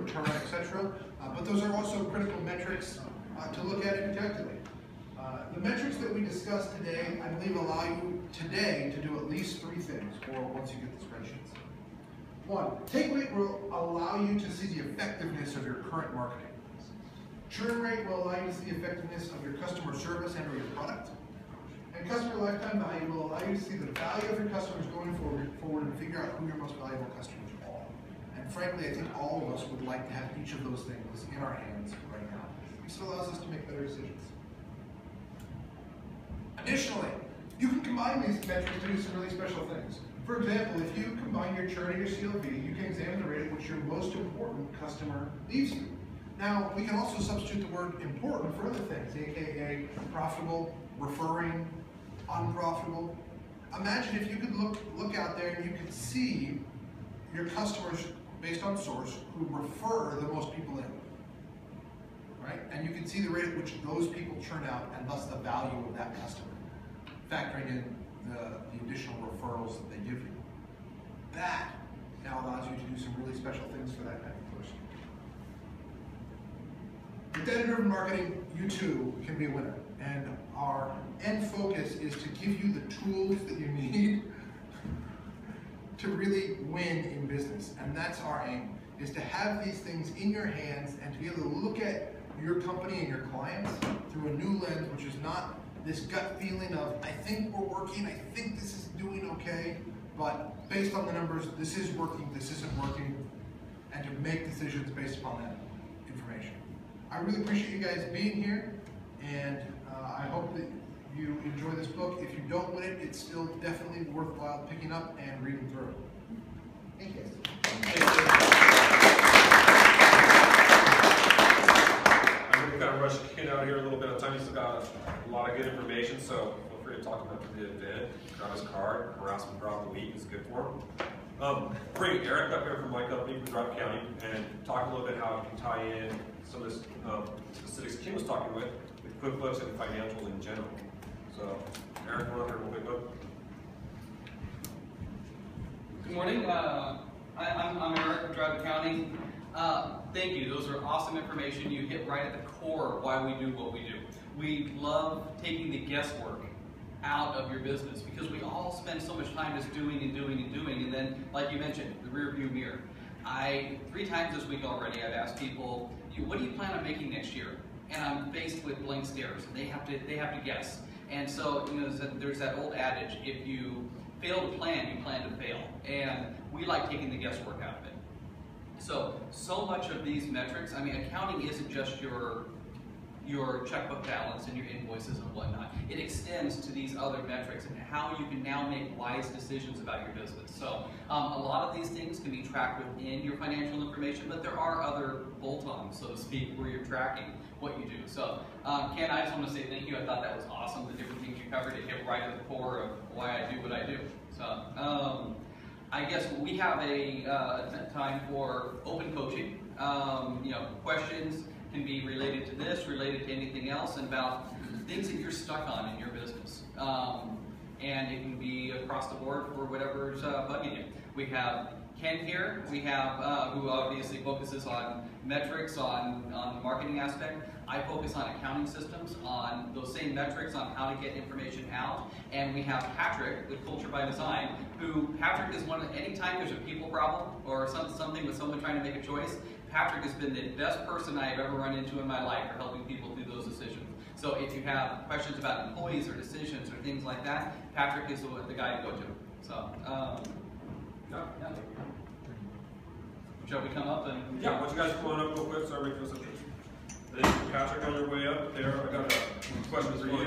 return, etc. Uh, but those are also critical metrics uh, to look at and calculate. Uh, the metrics that we discussed today, I believe, allow you today to do at least three things, or once you get the spreadsheets. One, take rate will allow you to see the effectiveness of your current marketing. Churn rate will allow you to see the effectiveness of your customer service and or your product. And customer lifetime value will allow you to see the value of your customers going forward, forward and figure out who your most valuable customers are. And frankly, I think all of us would like to have each of those things in our hands right now. This allows us to make better decisions. Additionally, you can combine these metrics to do some really special things. For example, if you combine your churn and your CLV, you can examine the rate at which your most important customer leaves you. Now, we can also substitute the word important for other things, aka profitable, referring, unprofitable. Imagine if you could look, look out there and you could see your customers based on source who refer the most people in. Right? And you can see the rate at which those people churn out and thus the value of that customer, factoring in the, the additional referrals that they give you. That now allows you to do some really special things for that type of person. With data-driven marketing, you too can be a winner. And our end focus is to give you the tools that you need to really win in business. And that's our aim, is to have these things in your hands and to be able to look at your company and your clients through a new lens, which is not this gut feeling of, I think we're working, I think this is doing okay, but based on the numbers, this is working, this isn't working, and to make decisions based upon that information. I really appreciate you guys being here, and uh, I hope that you enjoy this book. If you don't win it, it's still definitely worthwhile picking up and reading through. Thank you. I'm gonna of rush Ken out here a little bit on time. He's got a lot of good information, so feel free to talk about the event, grab his card, harass him throughout the week is good for him. Um, bring Eric up here from my company, from Drive County, and talk a little bit how it can tie in some of this um, specifics Ken was talking with, with QuickBooks and financial in general. So, Eric, on up here real quick. Good morning. Uh, I, I'm Eric from Drive County. Uh, thank you. Those are awesome information. You hit right at the core of why we do what we do. We love taking the guesswork out of your business because we all spend so much time just doing and doing and doing, and then, like you mentioned, the rear view mirror. I three times this week already, I've asked people, "What do you plan on making next year?" And I'm faced with blank stares. They have to they have to guess. And so, you know, there's that, there's that old adage: if you fail to plan, you plan to fail. And we like taking the guesswork out. So, so much of these metrics, I mean, accounting isn't just your your checkbook balance and your invoices and whatnot. It extends to these other metrics and how you can now make wise decisions about your business. So um, a lot of these things can be tracked within your financial information, but there are other bolt-ons, so to speak, where you're tracking what you do. So um, Ken, I just want to say thank you. I thought that was awesome, the different things you covered. It hit right at the core of why I do what I do. So um, I guess we have a uh, time for open coaching. Um, you know, questions can be related to this, related to anything else, and about things that you're stuck on in your business. Um, and it can be across the board for whatever's uh, bugging you. We have Ken here, we have, uh, who obviously focuses on metrics, on, on the marketing aspect. I focus on accounting systems, on those same metrics, on how to get information out. And we have Patrick with Culture by Design, who Patrick is one of, anytime there's a people problem or some, something with someone trying to make a choice, Patrick has been the best person I've ever run into in my life for helping people through those decisions. So if you have questions about employees or decisions or things like that, Patrick is the, the guy to go to. So, um, Yeah. Shall we come up and? Yeah, why don't you guys come on up real quick, sorry, because then Patrick, on your way up there, I got a question for you.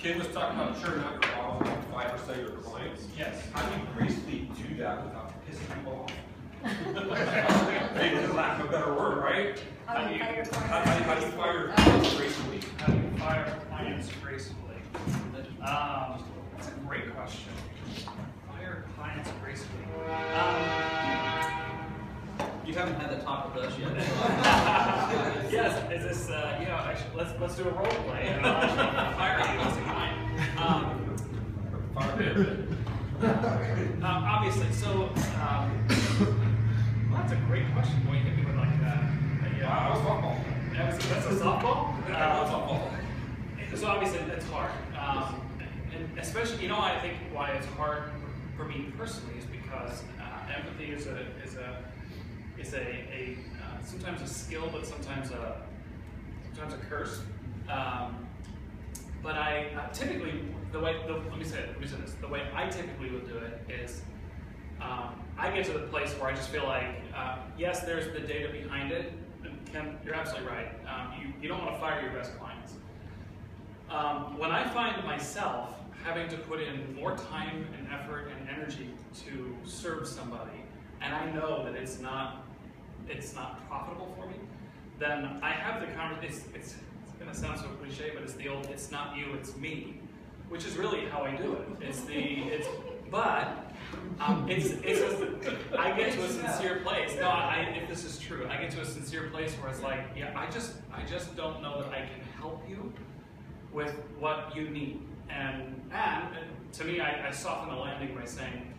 Ken was talking about churning out your bottom five percent of your clients. Yes. How do you gracefully do that without pissing people off? Maybe for lack of a better word, right? How do you fire How, how, how do you fire clients? gracefully? How do you fire clients gracefully? Um, that's a great question. Fire clients gracefully. Um, You haven't had the talk with us yet. yes, is this, uh, you know, actually, let's, let's do a role play. and I'll actually fire you as a client. Um, Fire. Um, obviously, so um, well, that's a great question. When you hit me with like that, uh, yeah, Wow, that was football. that was, that's a softball. That was Um, softball. so obviously, that's hard, um, and especially, you know, I think why it's hard for me personally is because uh, empathy is a is a is a, a uh, sometimes a skill, but sometimes a sometimes a curse. Um, but I uh, typically the way the, let me say it, let me say this the way I typically would do it is um, I get to the place where I just feel like uh, yes, there's the data behind it. Ken, you're absolutely right. Um, you you don't want to fire your best clients. Um, when I find myself having to put in more time and effort and energy to serve somebody, and I know that it's not it's not profitable for me, then I have the conversation. It's, it's, it's gonna sound so cliche, but it's the old "it's not you, it's me," which is really how I do it. It's the it's but um, it's it's get to a sincere place. No, I, if this is true, I get to a sincere place where it's like, yeah, I just I just don't know that I can help you with what you need. And and to me, I, I soften the landing by saying,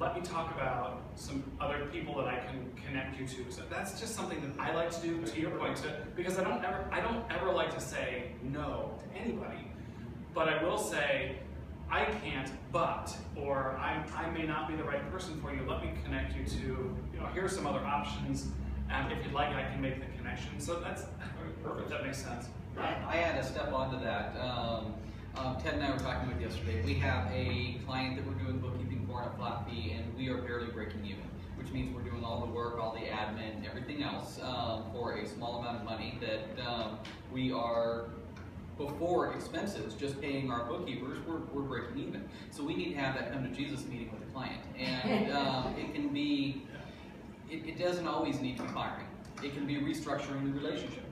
let me talk about some other people that I can connect you to. So that's just something that I like to do. To your point, to, because I don't ever I don't ever like to say no to anybody, but I will say. I can't, but, or I, I may not be the right person for you. Let me connect you to, you know, here are some other options. And if you'd like, I can make the connection. So that's perfect. That makes sense. I, I had to step onto that. Um, um, Ted and I were talking with yesterday. We have a client that we're doing bookkeeping for on a flat fee, and we are barely breaking even, which means we're doing all the work, all the admin, everything else um, for a small amount of money that um, we are before expenses, just paying our bookkeepers, we're, we're breaking even. So we need to have that come to Jesus meeting with the client. And um, it can be, it, it doesn't always need to be firing. It can be restructuring the relationship.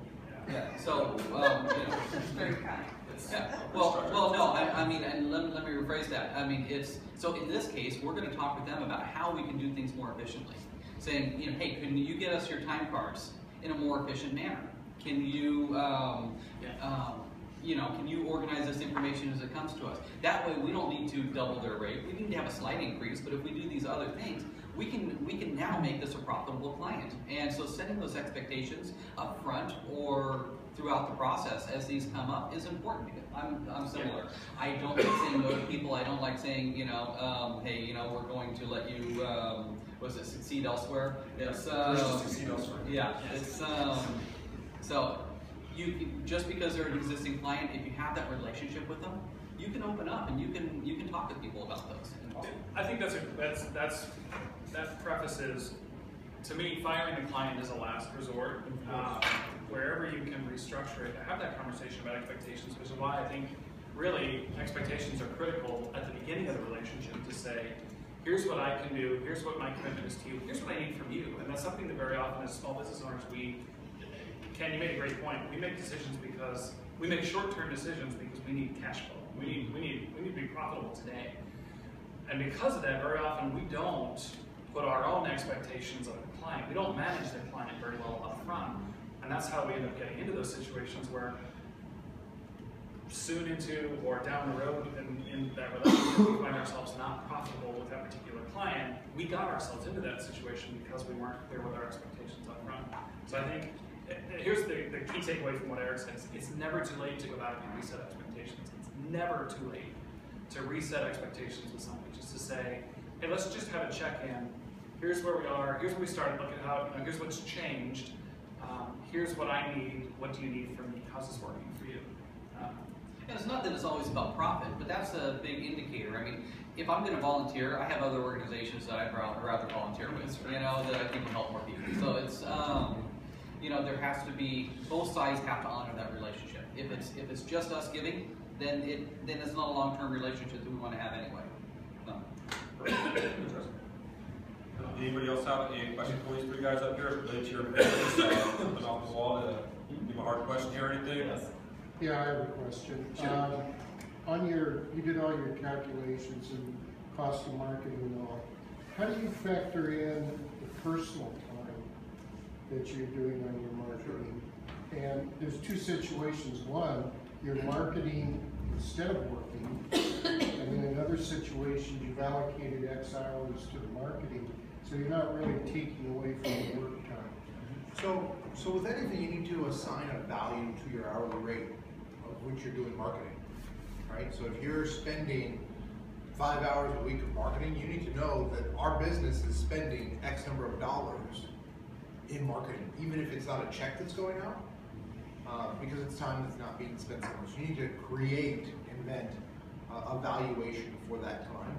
Yeah. So, um, you know. Very kind. Yeah, well, well, no, I, I mean, and let, let me rephrase that. I mean, it's, so in this case, we're gonna talk with them about how we can do things more efficiently. Saying, you know, hey, can you get us your time cards in a more efficient manner? Can you, um, um, you know, can you organize this information as it comes to us? That way, we don't need to double their rate. We need to have a slight increase, but if we do these other things, we can we can now make this a profitable client. And so, setting those expectations up front or throughout the process as these come up is important. I'm, I'm similar. I don't like saying no to people. I don't like saying, you know, um, hey, you know, we're going to let you, um, was it succeed elsewhere? It's, uh, succeed elsewhere. Yeah, it's, um, so you, just because they're an existing client, if you have that relationship with them, you can open up and you can, you can talk to people about those. I think that's a, that's that's that prefaces to me firing the client is a last resort. Um, wherever you can restructure it, have that conversation about expectations, which is why I think really expectations are critical at the beginning of the relationship to say, here's what I can do, here's what my commitment is to you, here's what I need from you. And that's something that very often as small business owners we Ken, you made a great point. We make decisions because we make short-term decisions because we need cash flow. We need we need we need to be profitable today. And because of that, very often we don't put our own expectations on client. We don't manage the client very well up front. And that's how we end up getting into those situations where soon into or down the road in, in that relationship, we find ourselves not profitable with that particular client. We got ourselves into that situation because we weren't clear with our expectations up front. So I think uh, here's the, the key takeaway from what Eric says. It's never too late to go back and reset expectations. It's never too late to reset expectations with somebody. Just to say, hey, let's just have a check-in. Here's where we are. Here's where we started. Look at how. You know, here's what's changed. Um, here's what I need. What do you need from me? How's this working for you? Um, And it's not that it's always about profit, but that's a big indicator. I mean, if I'm going to volunteer, I have other organizations that I'd rather volunteer with, you know, that I think will help more people. So it's, um, you know, there has to be both sides have to honor that relationship. If it's if it's just us giving, then it then it's not a long term relationship that we want to have anyway. So. Interesting. Anybody else have any question for these three guys up here related to your business? Uh, Something off the wall to give a hard question here or anything? Yeah, I have a question. Sure. Um, On your, you did all your calculations and cost of marketing and all. How do you factor in the personal time that you're doing on your marketing? And there's two situations. One, you're marketing instead of working. And in another situation, you've allocated X hours to the marketing, so you're not really taking away from the work time. So, so with anything, you need to assign a value to your hourly rate of which you're doing marketing, right? So if you're spending five hours a week of marketing, you need to know that our business is spending X number of dollars in marketing, even if it's not a check that's going out, uh, because it's time that's not being spent somewhere. So you need to create, invent uh, a valuation for that time.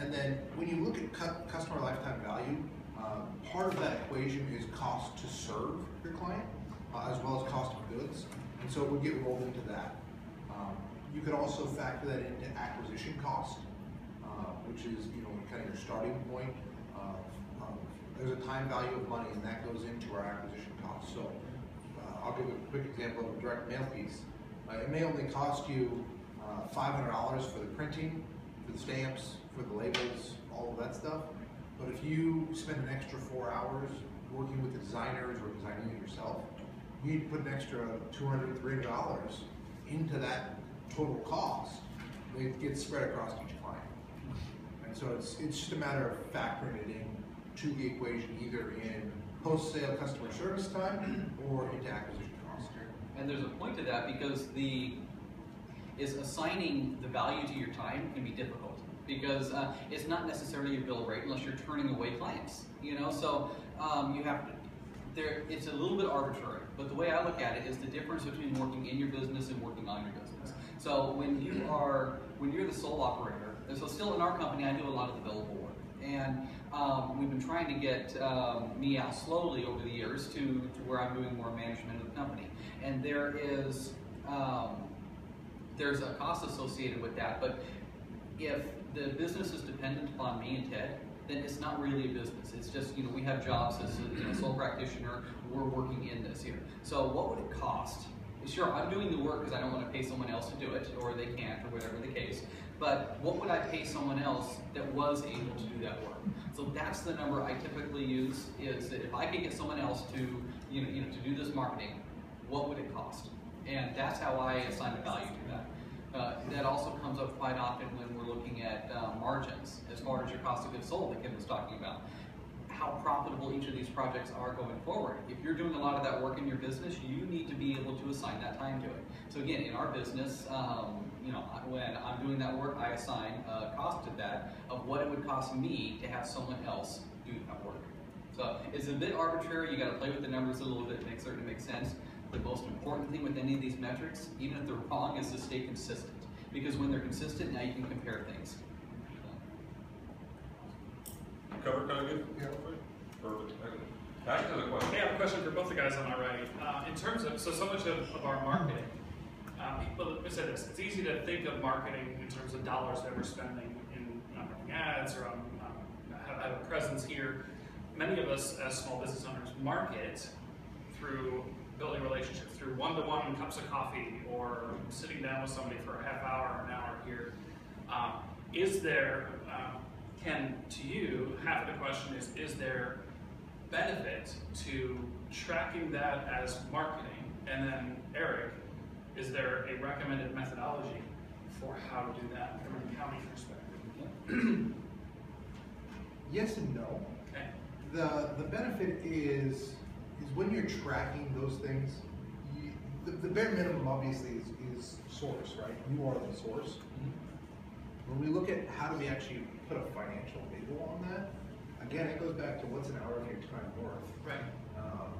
And then when you look at cu- customer lifetime value, um, part of that equation is cost to serve your client, uh, as well as cost of goods. And so it would get rolled into that. Um, you could also factor that into acquisition cost, uh, which is, you know, kind of your starting point. of- There's a time value of money and that goes into our acquisition cost. So, uh, I'll give a quick example of a direct mail piece. Uh, it may only cost you, uh, five hundred dollars for the printing, for the stamps, for the labels, all of that stuff. But if you spend an extra four hours working with the designers or designing it yourself, you need to put an extra two hundred, three hundred dollars into that total cost. It gets spread across each client. And so it's, it's just a matter of factoring it in to the equation, either in post-sale customer service time or into acquisition cost. And there's a point to that because the is assigning the value to your time can be difficult because uh, it's not necessarily a bill rate unless you're turning away clients. You know, so um, you have to. There, it's a little bit arbitrary, but the way I look at it is the difference between working in your business and working on your business. So when you are, when you're the sole operator, and so still in our company, I do a lot of the billable work, and um, we've been trying to get um, me out slowly over the years to, to where I'm doing more management of the company. And there is, um, there's a cost associated with that, but if the business is dependent upon me and Ted, then it's not really a business. It's just, you know, we have jobs as a you know, sole practitioner, we're working in this here. So what would it cost? Sure, I'm doing the work because I don't want to pay someone else to do it, or they can't, or whatever the case. But what would I pay someone else that was able to do that work? So that's the number I typically use, is that if I could get someone else to, you know, you know, to do this marketing, what would it cost? And that's how I assign the value to that. Uh, that also comes up quite often when we're looking at uh, margins, as far as your cost of goods sold that Kim was talking about. How profitable each of these projects are going forward. If you're doing a lot of that work in your business, you need to be able to assign that time to it. So again, in our business, um, you know, when I'm doing that work, I assign a cost to that of what it would cost me to have someone else do that work. So it's a bit arbitrary. You got to play with the numbers a little bit make certain it makes sense. The most important thing with any of these metrics, even if they're wrong, is to stay consistent. Because when they're consistent, now you can compare things. Cover kind of good? Yeah. Perfect. Okay. Back to the question. I have a question for both the guys on already. Uh, in terms of, so so much of, of our marketing, uh, people, let me say this, it's easy to think of marketing in terms of dollars that we're spending in on running ads or on, um, have, have a presence here. Many of us as small business owners market through building relationships, through one-to-one cups of coffee or sitting down with somebody for a half hour or an hour here. Um, is there, um, Ken, to you, half of the question is, is there benefit to tracking that as marketing? And then Eric, is there a recommended methodology for how to do that from an accounting perspective? Yes and no. Okay. The, the benefit is, is when you're tracking those things, you, the, the bare minimum obviously is, is source, right? You are the source. When we look at how do we actually put a financial label on that, again, it goes back to what's an hour of your time worth. Right. Um,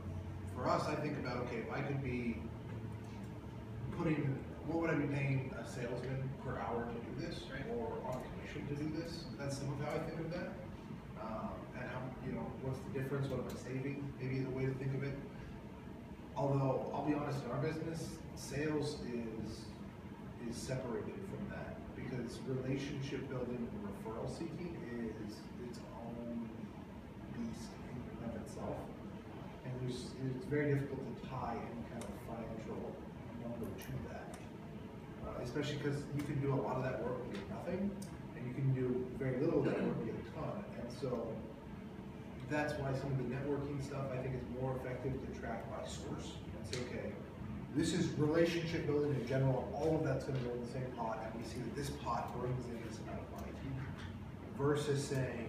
for us, I think about, okay, if I could be putting, what would I be paying a salesman per hour to do this? Right. Or on commission to do this? That's some of how I think of that. Um, and how, you know, what's the difference, what am I saving, maybe the way to think of it. Although, I'll be honest, in our business, sales is, is separated from that. Because relationship building and referral seeking is its own beast in and of itself. And there's, it's very difficult to tie any kind of financial number to that. Uh, especially because you can do a lot of that work get nothing, and you can do very little of that work get a ton. And so that's why some of the networking stuff I think is more effective to track by source and say, okay, this is relationship building in general, all of that's gonna go in the same pot, and we see that this pot brings in this amount of money. Versus saying,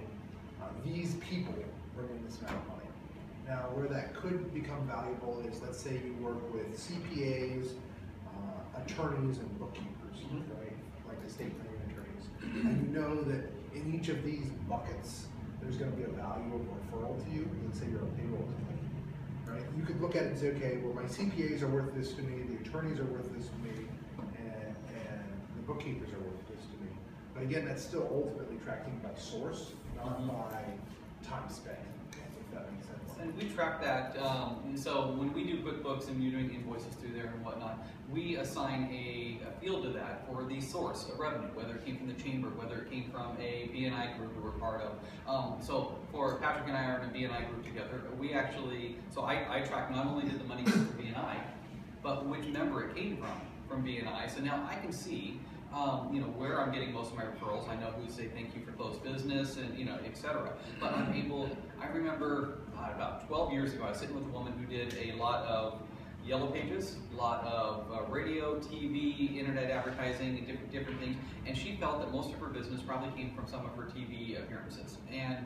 uh, these people bring in this amount of money. Now, where that could become valuable is, let's say you work with CPAs, uh, attorneys and bookkeepers, Mhm. right? Like estate planning attorneys. And you know that in each of these buckets, there's gonna be a value of referral to you, let's say you're a payroll company, right? You could look at it and say, okay, well, my CPAs are worth this to me, the attorneys are worth this to me, and, and the bookkeepers are worth this to me. But again, that's still ultimately tracking by source, not by time spent. if that makes sense. And we track that, um, and so when we do QuickBooks and you're doing invoices through there and whatnot, we assign a, a field to that for the source of revenue, whether it came from the chamber, whether it came from a BNI group that we're part of. Um, so for Patrick and I are in a BNI group together, we actually, so I, I track not only did the money come from BNI, but which member it came from, from BNI. So now I can see, um, you know, where I'm getting most of my referrals. I know who say thank you for closed business and, you know, et cetera. But I'm able, I remember about 12 years ago, I was sitting with a woman who did a lot of yellow pages, a lot of uh, radio, TV, internet advertising, and different, different things. And she felt that most of her business probably came from some of her TV appearances. And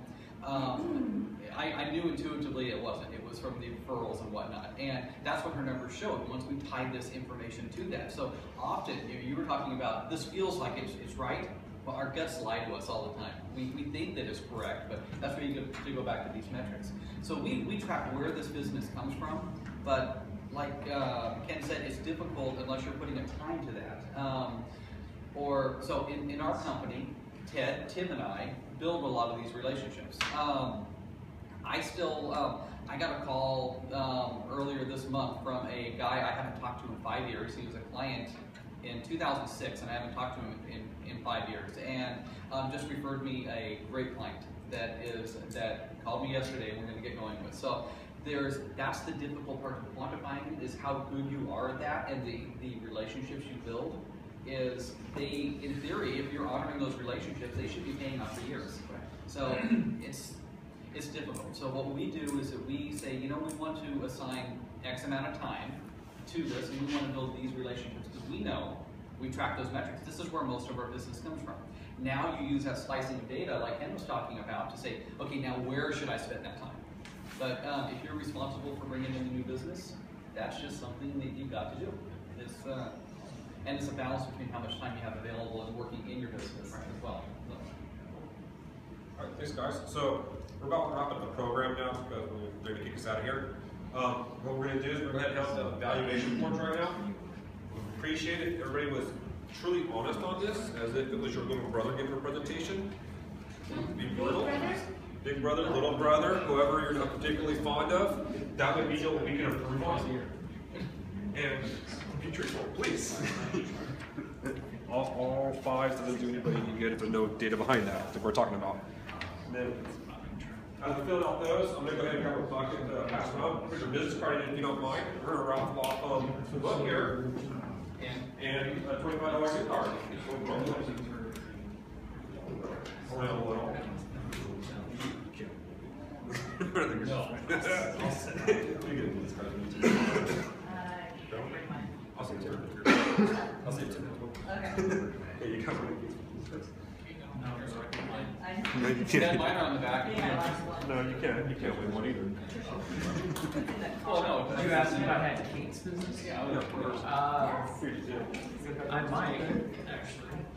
um, I, I knew intuitively it wasn't. It was from the referrals and whatnot. And that's what her numbers showed once we tied this information to that. So often, you, know, you were talking about this feels like it's, it's right. Well, our guts lie to us all the time. We, we think that it's correct, but that's where you go to go back to these metrics. So we, we track where this business comes from, but like uh, Ken said, it's difficult unless you're putting a time to that. Um, or so in, in our company, Ted, Tim, and I build a lot of these relationships. Um, I still, um, I got a call um, earlier this month from a guy I haven't talked to in five years. He was a client in 2006, and I haven't talked to him in, in five years, and um, just referred me a great client that is that called me yesterday. and We're going to get going with so. There's that's the difficult part of quantifying is how good you are at that and the, the relationships you build is they in theory if you're honoring those relationships they should be paying off for years. So it's it's difficult. So what we do is that we say, you know, we want to assign X amount of time to this, and we want to build these relationships because we know we track those metrics. This is where most of our business comes from. Now you use that slicing of data, like Ken was talking about, to say, okay, now where should I spend that time? But um, if you're responsible for bringing in a new business, that's just something that you've got to do. It's uh, and it's a balance between how much time you have available and working in your business as well. So. All right, thanks guys. So we're about to wrap up the program now because we're gonna kick us out of here. Um, what we're gonna do is we're gonna have the evaluation forms right now. We Appreciate it. Everybody was truly honest on this, as if it was your little brother giving a presentation. Be brutal. Big brother, little brother, whoever you're not particularly fond of, that would be what we can approve on. here. And be truthful, please. All, all five doesn't do anybody any good if there's no data behind that that we're talking about. As we fill out those, I'm gonna go ahead and grab a bucket and uh, pass them out. Put your business card in if you don't mind. We're gonna raffle off, um, the book here and a twenty-five dollar gift card. Around? I'll say two. I'll say two. Okay, you got one. No, you can't. mine are on the back. No, you can't. You can't win one either. Oh no, You asked if I had Kate's business? Yeah, I would- Uh, I might, actually.